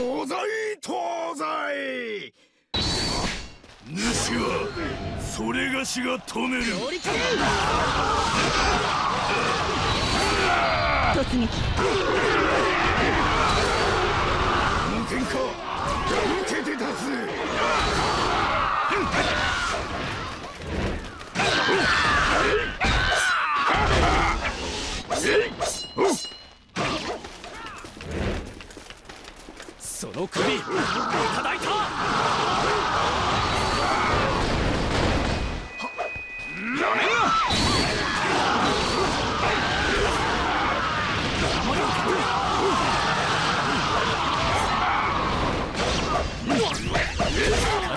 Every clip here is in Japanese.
東西東西。主はそれがしが止める。突撃。の喧嘩受けて立つの首いただいた。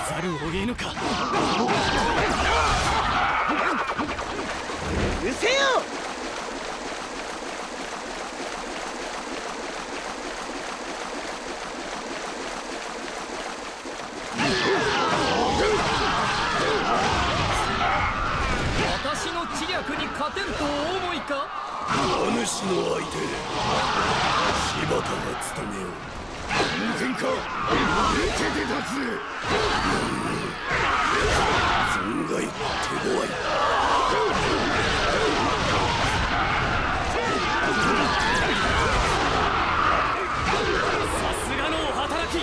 ざるをえぬか。うせよ私の知略に勝てんとお思いか？お主の相手柴田が務めよう。無喧嘩受けて立つ存外手強い。さすがのお働き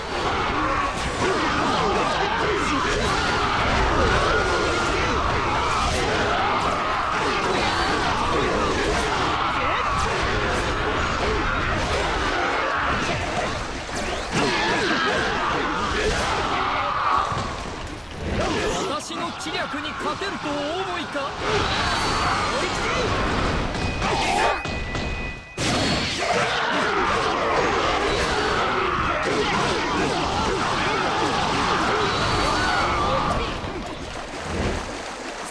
知略に勝てんとお思いか？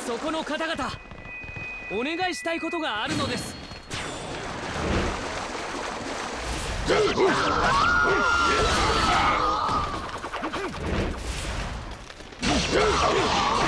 そこの方々お願いしたいことがあるのです。首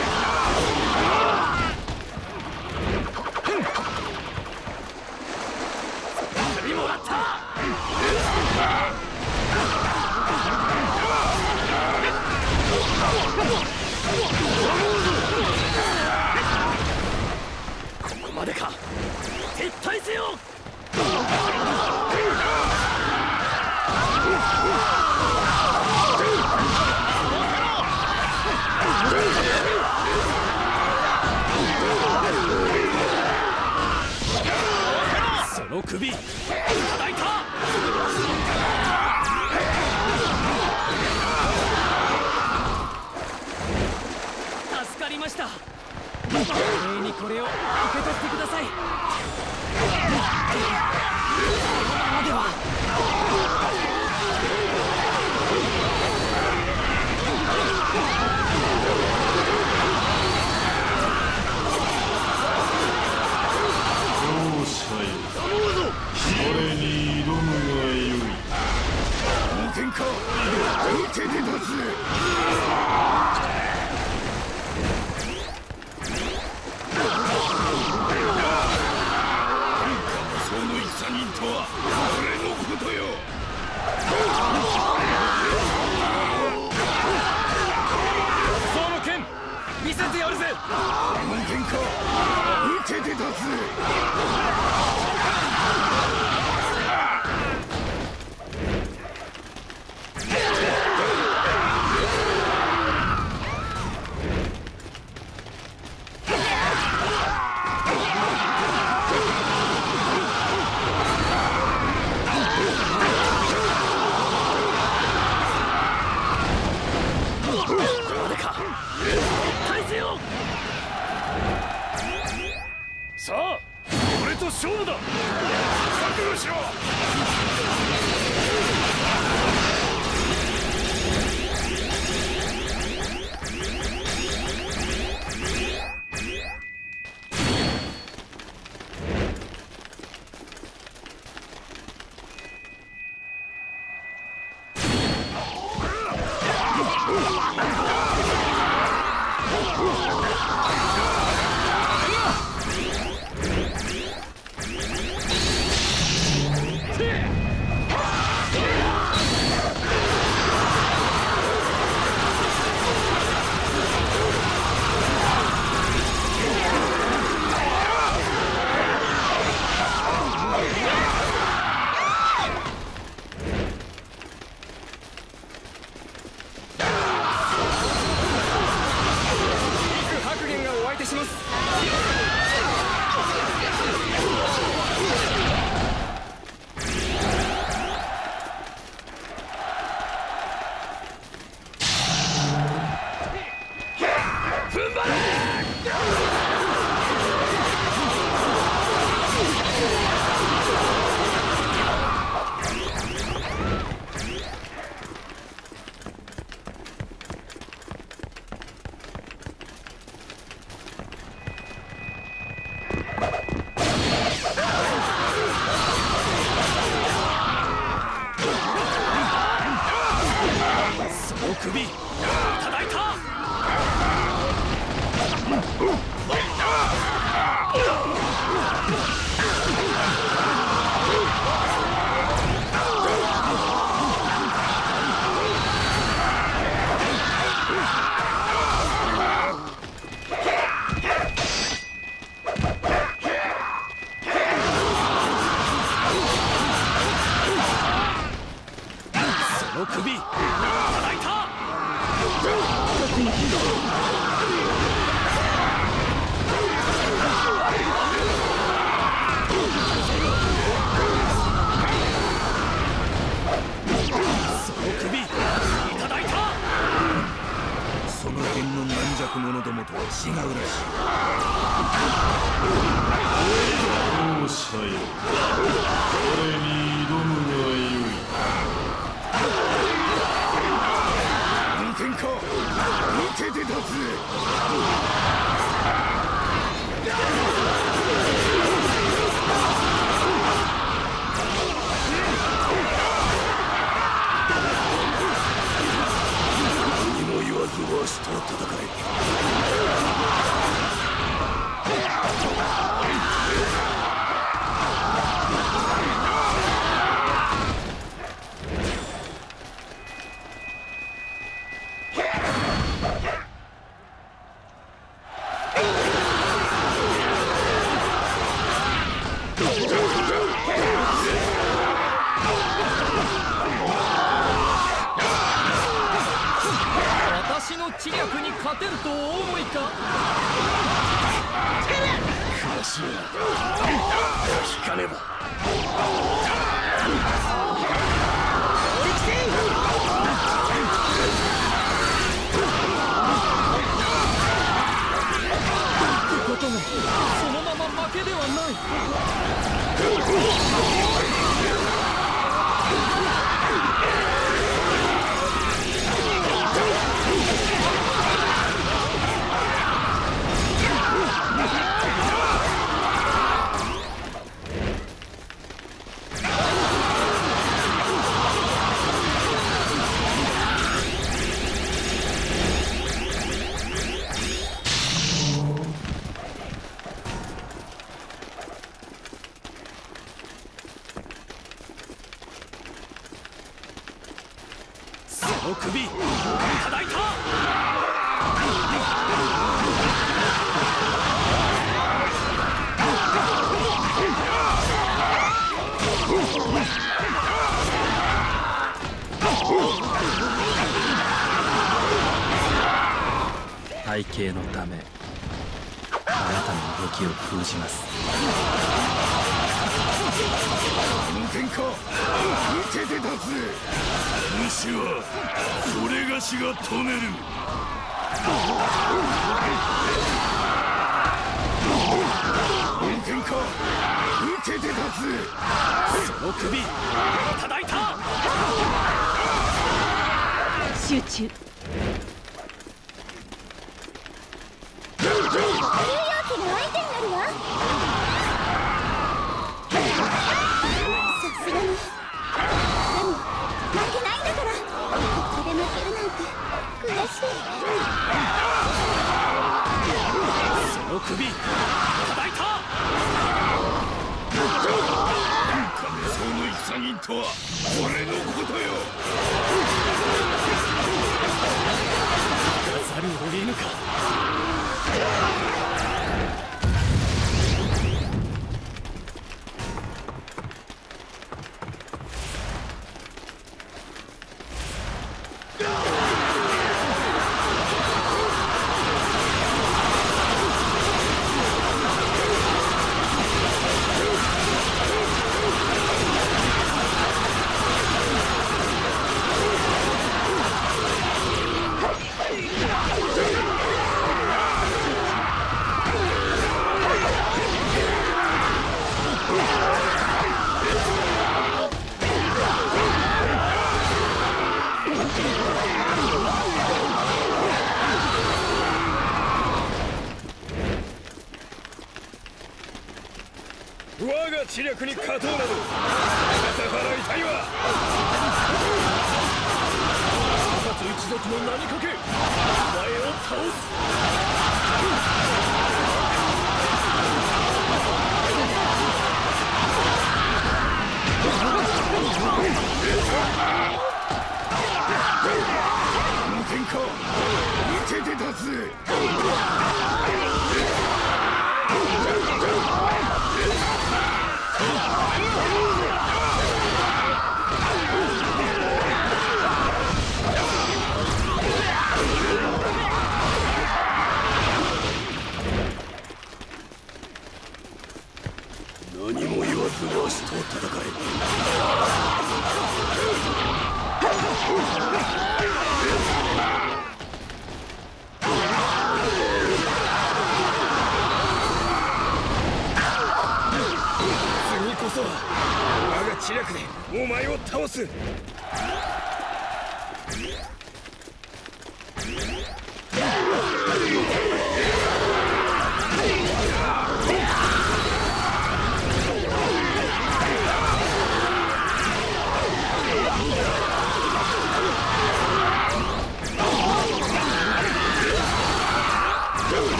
首いただいた。助かりました。にこれを受け取ってください。このままではどうしたよ俺に挑むがよい無喧嘩受けて立つその戦人とは俺のことよその剣見せてやるぜ。無喧嘩受けて立つ勝てるとお思いか？わしは引かねば。こともそのまま負けではない背景のためあなたの動きを封じます。無喧嘩受けて立つ。主はそれがしが止める。無喧嘩受けて立その首いただいた。集中重要機が相手になるわさすがに。でも負けないんだからここで負けるなんて悔しいその首いただいたつその戦人とは俺のことよざるを得ぬか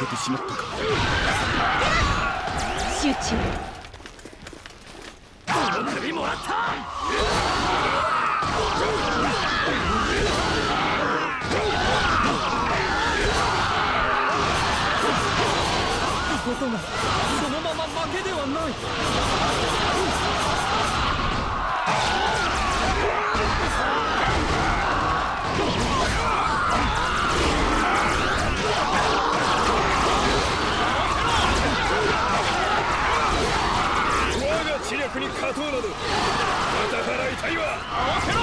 けてしまったか。集中。この首もらった。ことがそのまま負けではない、我が知略に勝とうなど戦いたいは合わ。せろ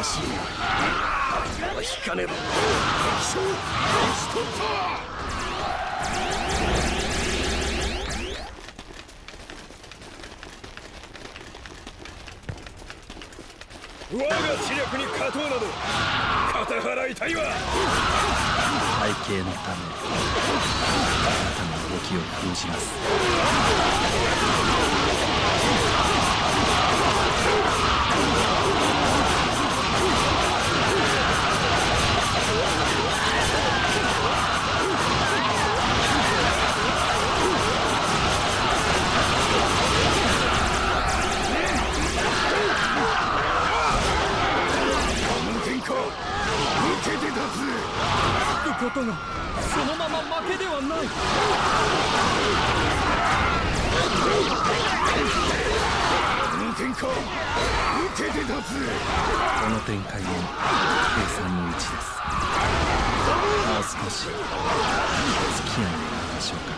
わし引かねば敵将取ったが知略に勝とうなど肩払いたいわ背景のためあなたの動きを封じます。ことがそのまま負けではない。展開受けて立つこの展開も計算のです。もう少し付き合いましょうか。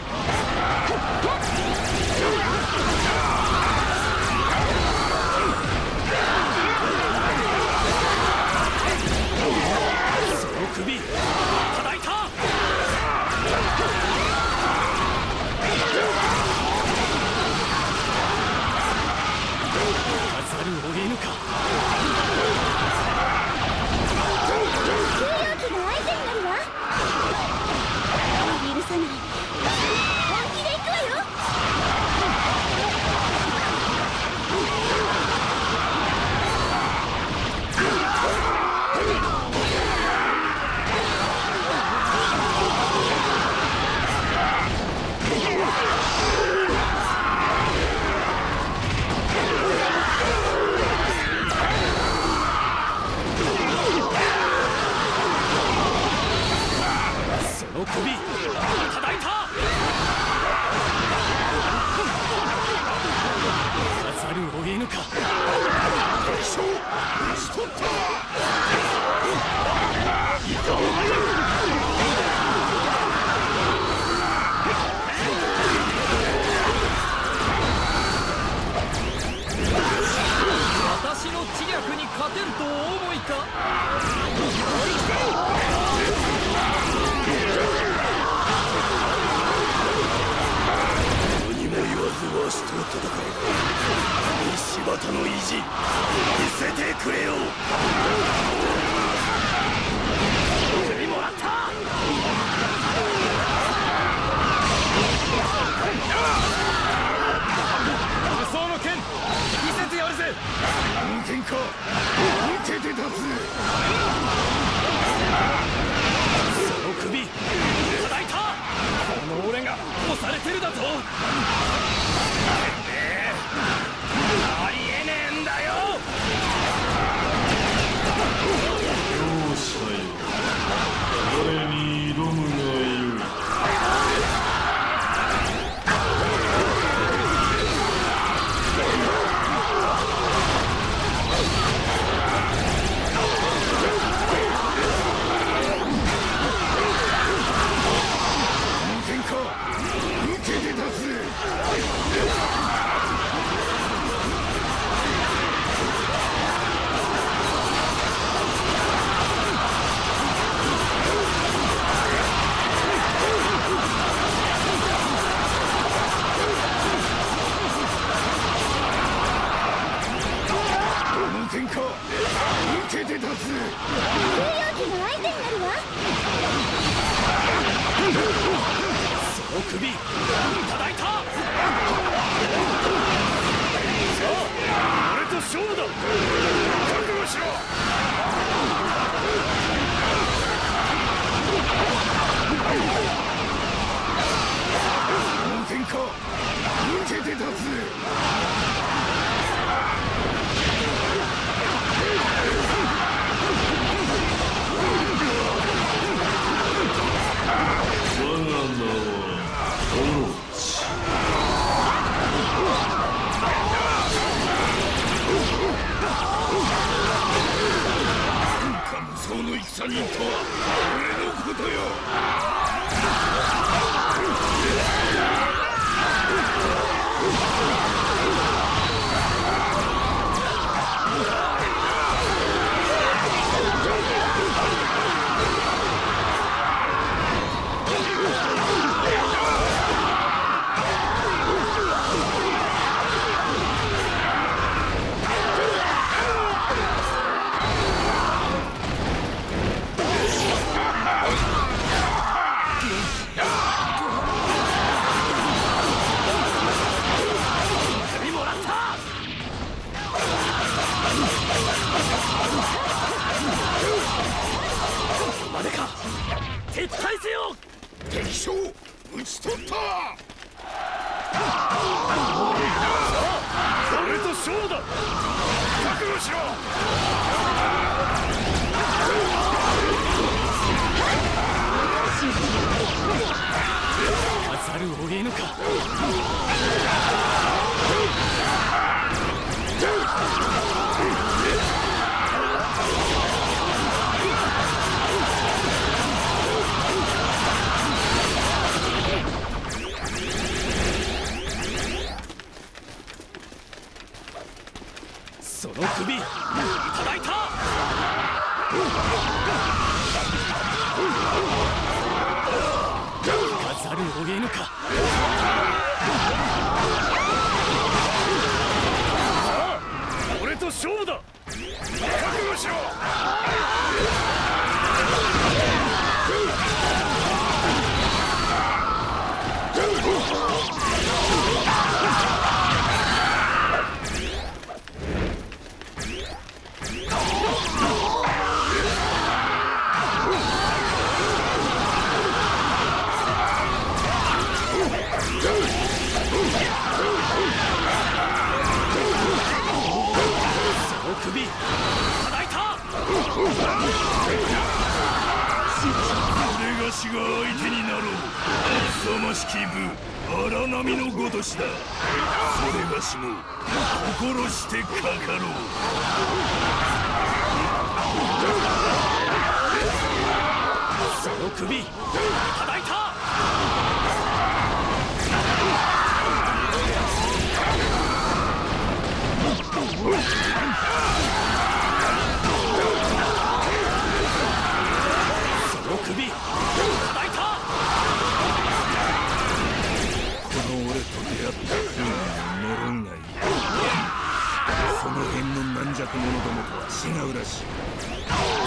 弱者どもとは違うらしい。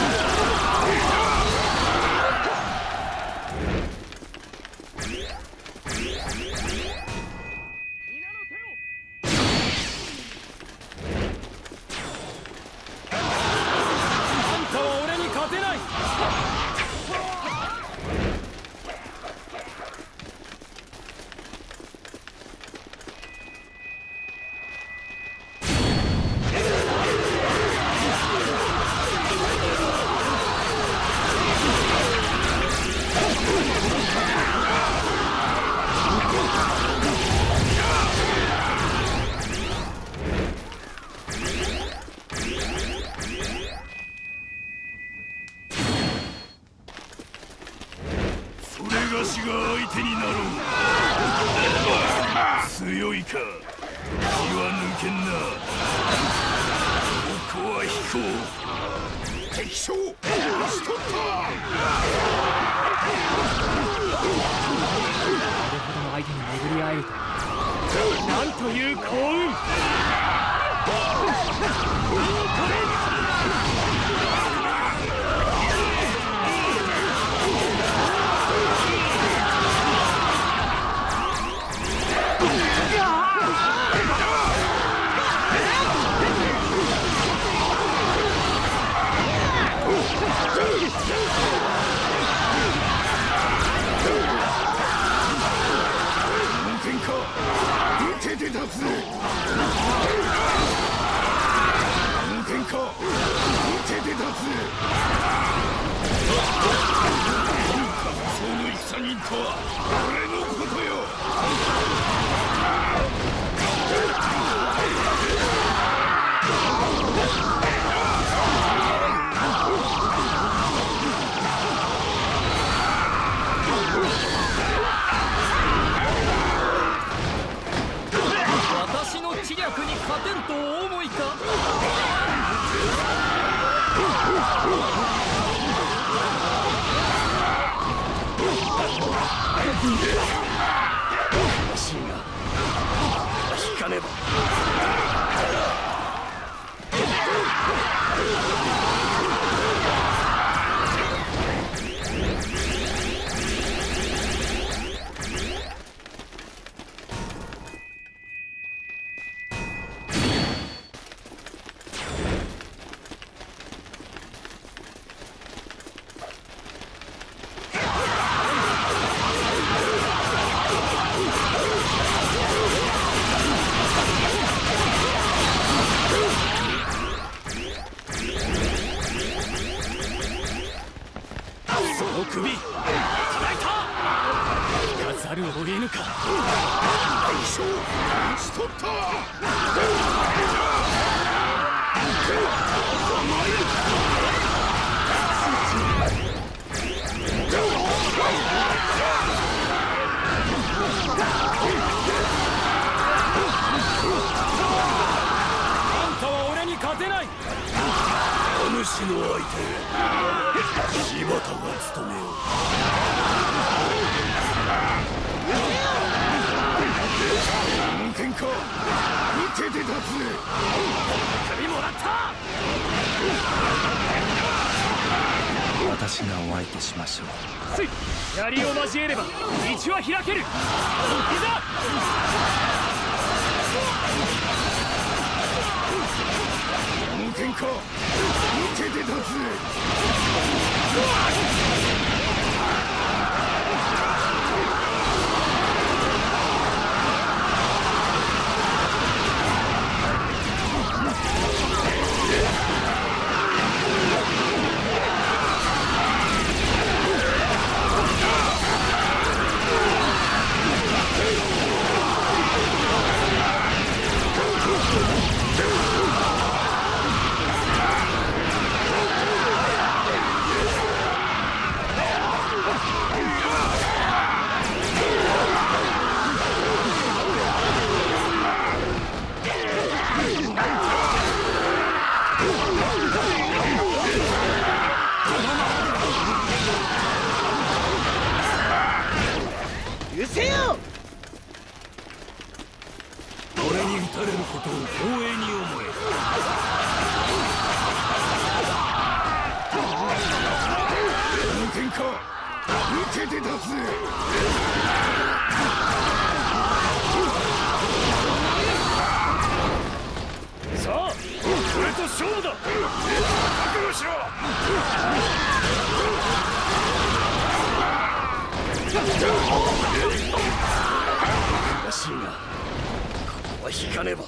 交えれば道は開ける。いざて立つ。勝負だ。覚悟しろ。らしいがここは引かねば。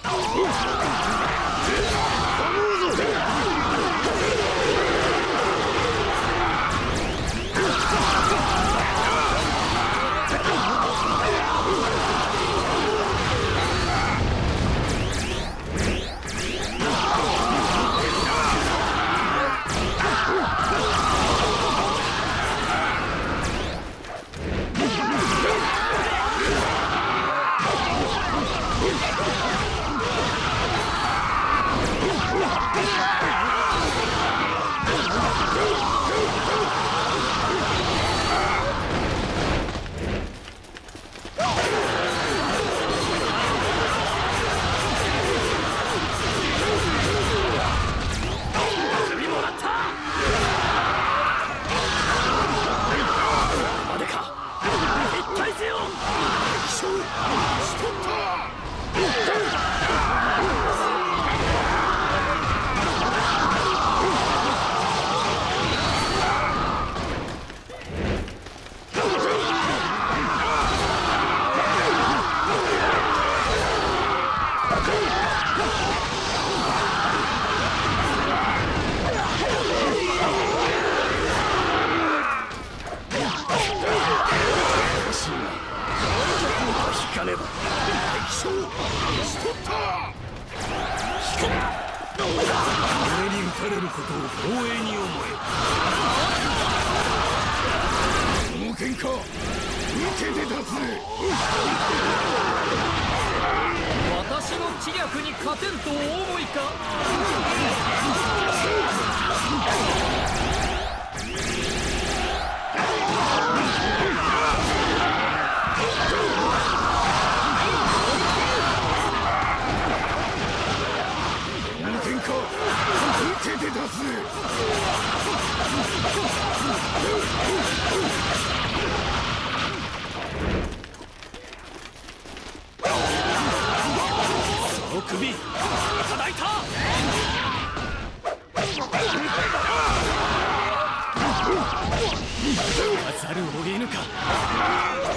ざるを得ぬか。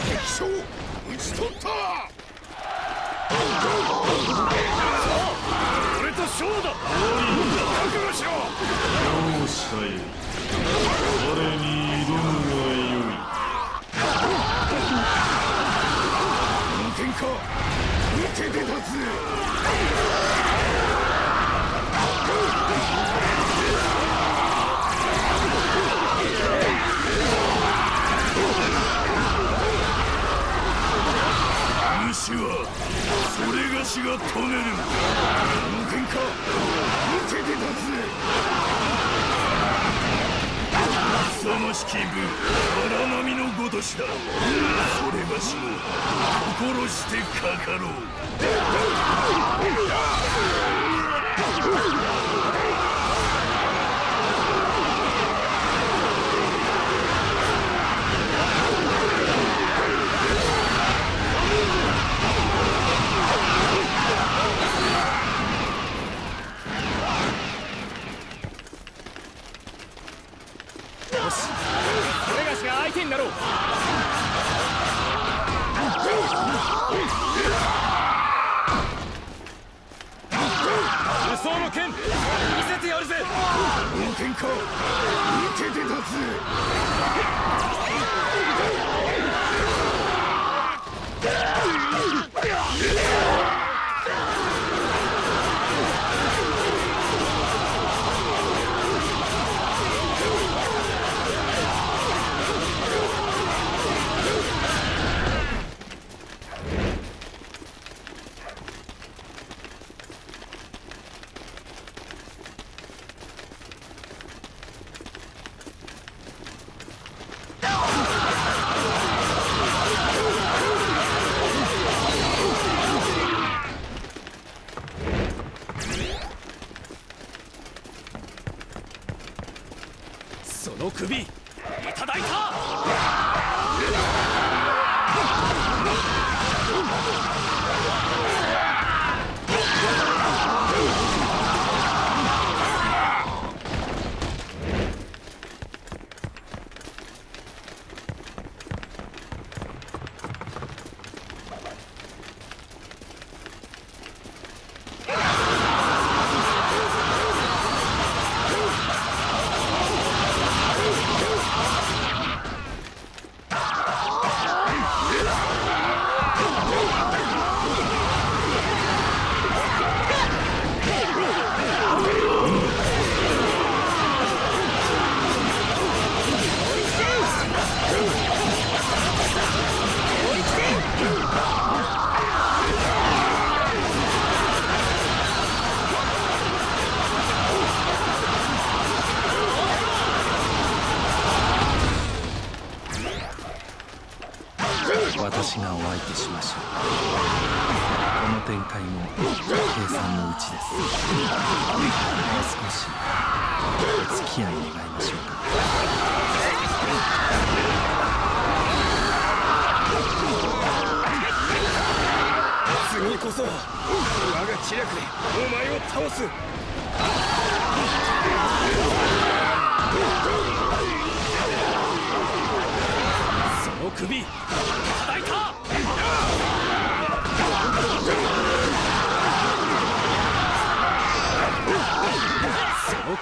敵将討ち取ったさあ俺と勝負。だ覚悟しろ容赦よ我に挑むがよいこの喧嘩受けて立つ主はそれがしが止めるこの喧嘩受けて立つ勇ましき部荒波のごとしだそれがしも心してかかろうよしそれがしが相手になろう。武装の剣見せてやるぜ。この喧嘩受けて立つ。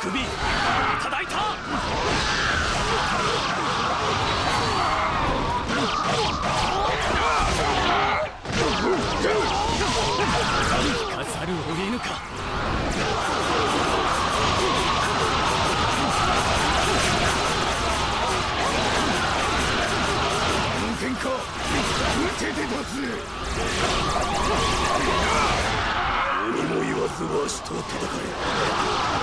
首いただいた。かざるを得ぬかこの喧嘩受けて立つも言わずわしと戦え。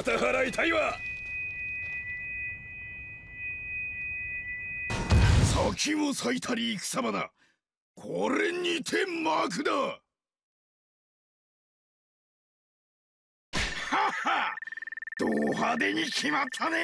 また払いたいわ。先を裂いたり戦場だこれにて幕だ。はは。ド派手に決まったね。